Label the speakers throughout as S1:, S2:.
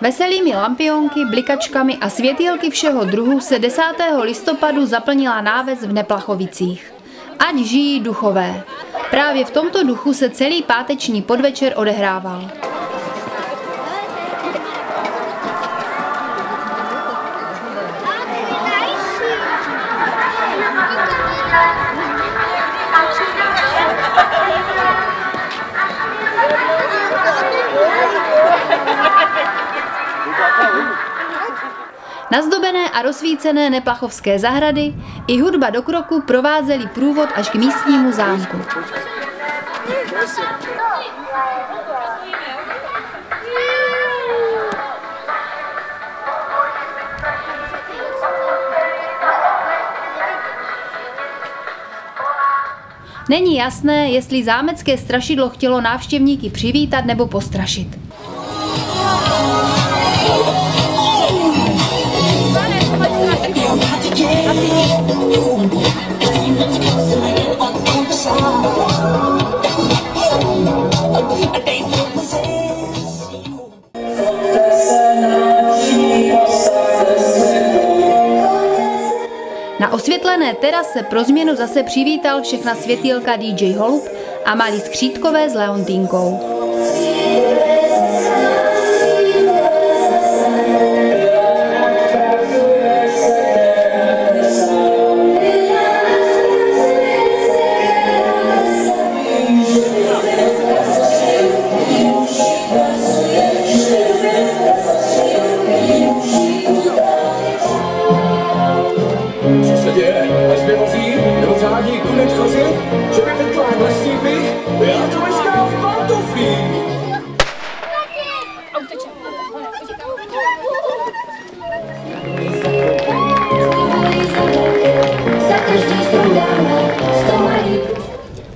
S1: Veselými lampionky, blikačkami a světýlky všeho druhu se 10. listopadu zaplnila náves v Neplachovicích. Ať žijí duchové. Právě v tomto duchu se celý páteční podvečer odehrával. Nazdobené a rozsvícené neplachovské zahrady i hudba do kroku provázely průvod až k místnímu zámku. Není jasné, jestli zámecké strašidlo chtělo návštěvníky přivítat nebo postrašit. Osvětlené terase pro změnu zase přivítal všechna světýlka DJ Holub a malý skřítkové s Leontínkou.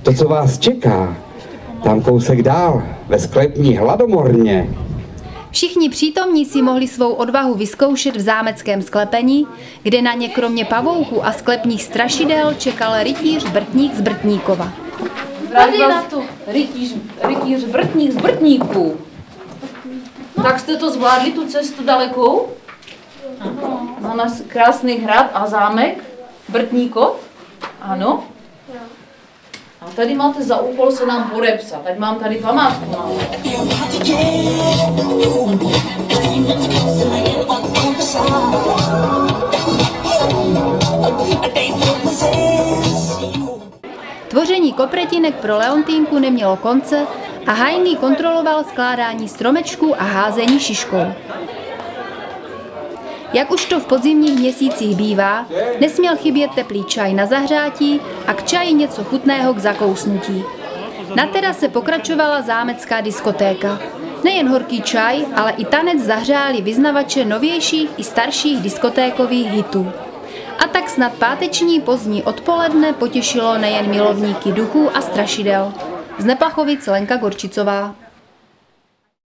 S2: To v
S3: co vás čeká, tam kousek dál, ve sklepní hladomorně.
S1: Všichni přítomní si mohli svou odvahu vyzkoušet v zámeckém sklepení, kde na ně kromě pavouků a sklepních strašidel čekal rytíř Brtník z Brtníkova.
S4: Na to. Rytíř, rytíř vrtník z vrtníků. Tak jste to zvládli, tu cestu dalekou? Na nás krásný hrad a zámek Vrtníkov? Ano? A tady máte za úkol se nám podepsat, tak mám tady památku. to.
S1: Tvoření kopretinek pro Leontýnku nemělo konce a Hajný kontroloval skládání stromečků a házení šiškou. Jak už to v podzimních měsících bývá, nesměl chybět teplý čaj na zahřátí a k čaji něco chutného k zakousnutí. Na terase pokračovala zámecká diskotéka. Nejen horký čaj, ale i tanec zahřáli vyznavače novějších i starších diskotékových hitů. A tak snad páteční pozdní odpoledne potěšilo nejen milovníky duchů a strašidel. Z Neplachovic Lenka Gorčicová.